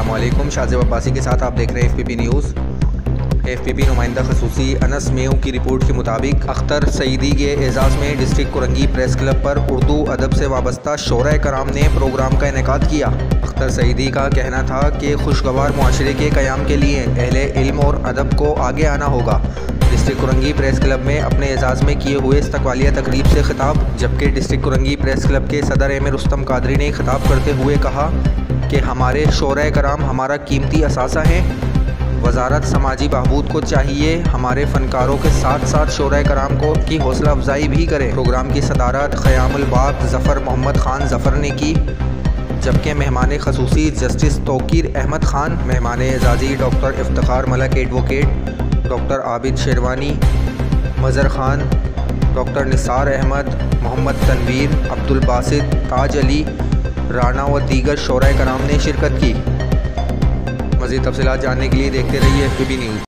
असलम शाहजेब अब्बासी के साथ आप देख रहे हैं F news F P P नुमाइंदा खसूसी अनस मेव की रिपोर्ट के मुताबिक अख्तर सईदी के एजाज़ में डिस्ट्रिक्ट कुरंगी प्रेस क्लब पर उर्दू अदब से वाबस्ता शरा कराम ने प्रोग्राम का इनका किया। अख्तर सईदी का कहना था कि खुशगवार माशरे के क़्याम के लिए अहले इल्म और अदब को आगे आना होगा। डिस्ट्रिक्ट कुरंगी प्रेस क्लब में अपने एजाज़ में किए हुए इस्तकबालिया तकरीब से खिताब, जबकि डिस्ट्रिक्ट कुरंगी प्रेस क्लब के सदर एम रुस्तम कादरी ने खिताब करते हुए कहा कि हमारे शोर कराम हमारा कीमती असासा हैं। वजारत समाजी बहबूद को चाहिए हमारे फ़नकारों के साथ साथ शोर कराम को की हौसला अफजाई भी करें। प्रोग्राम की सदारत क़यामबाग ज़फ़र मोहम्मद ख़ान ज़फ़र ने की। जबकि मेहमान खसूसी जस्टिस तोकीर अहमद ख़ान, मेहमान एजाज़ी doctor Iftar Malik advocate, doctor Abid Sherwani, Mazhar Khan, doctor Nisar Ahmad, Mohammad Tanveer, Abdul Basit Taj Ali Rana व दीगर शरा कराम ने शिरकत की। मज़ीद तफसी जानने के लिए देखते रहिए एफ़ न्यूज़।